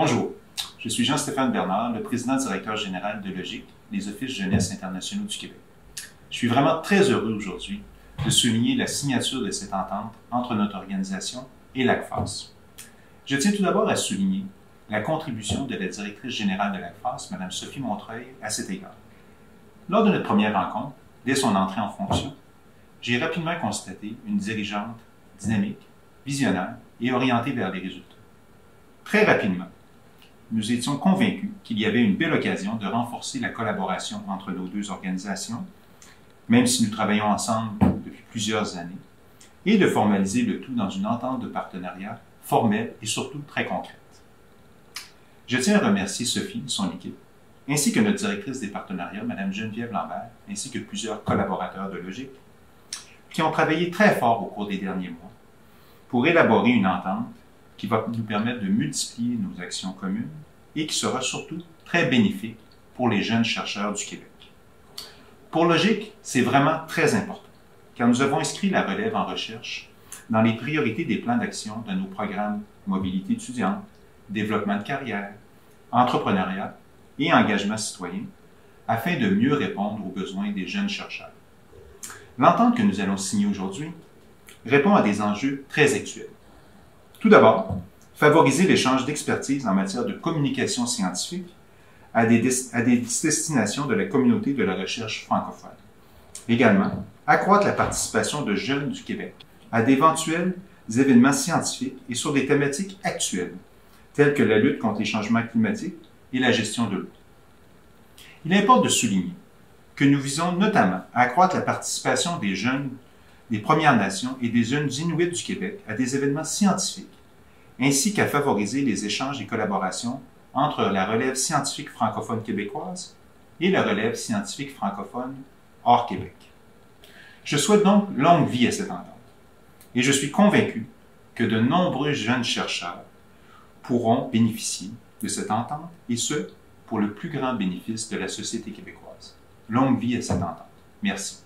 Bonjour, je suis Jean-Stéphane Bernard, le président directeur général de Logique, les Offices Jeunesse internationaux du Québec. Je suis vraiment très heureux aujourd'hui de souligner la signature de cette entente entre notre organisation et l'ACFAS. Je tiens tout d'abord à souligner la contribution de la directrice générale de l'ACFAS, Mme Sophie Montreuil, à cet égard. Lors de notre première rencontre, dès son entrée en fonction, j'ai rapidement constaté une dirigeante dynamique, visionnaire et orientée vers les résultats. Très rapidement, nous étions convaincus qu'il y avait une belle occasion de renforcer la collaboration entre nos deux organisations, même si nous travaillons ensemble depuis plusieurs années, et de formaliser le tout dans une entente de partenariat formelle et surtout très concrète. Je tiens à remercier Sophie son équipe, ainsi que notre directrice des partenariats, Mme Geneviève Lambert, ainsi que plusieurs collaborateurs de Logique, qui ont travaillé très fort au cours des derniers mois pour élaborer une entente qui va nous permettre de multiplier nos actions communes et qui sera surtout très bénéfique pour les jeunes chercheurs du Québec. Pour Logique, c'est vraiment très important, car nous avons inscrit la relève en recherche dans les priorités des plans d'action de nos programmes mobilité étudiante, développement de carrière, entrepreneuriat et engagement citoyen, afin de mieux répondre aux besoins des jeunes chercheurs. L'entente que nous allons signer aujourd'hui répond à des enjeux très actuels tout d'abord, favoriser l'échange d'expertise en matière de communication scientifique à des, destinations de la communauté de la recherche francophone. Également, accroître la participation de jeunes du Québec à d'éventuels événements scientifiques et sur des thématiques actuelles, telles que la lutte contre les changements climatiques et la gestion de l'eau. Il importe de souligner que nous visons notamment à accroître la participation des jeunes des Premières Nations et des jeunes Inuits du Québec à des événements scientifiques, ainsi qu'à favoriser les échanges et collaborations entre la relève scientifique francophone québécoise et la relève scientifique francophone hors Québec. Je souhaite donc longue vie à cette entente et je suis convaincu que de nombreux jeunes chercheurs pourront bénéficier de cette entente et ce, pour le plus grand bénéfice de la société québécoise. Longue vie à cette entente. Merci.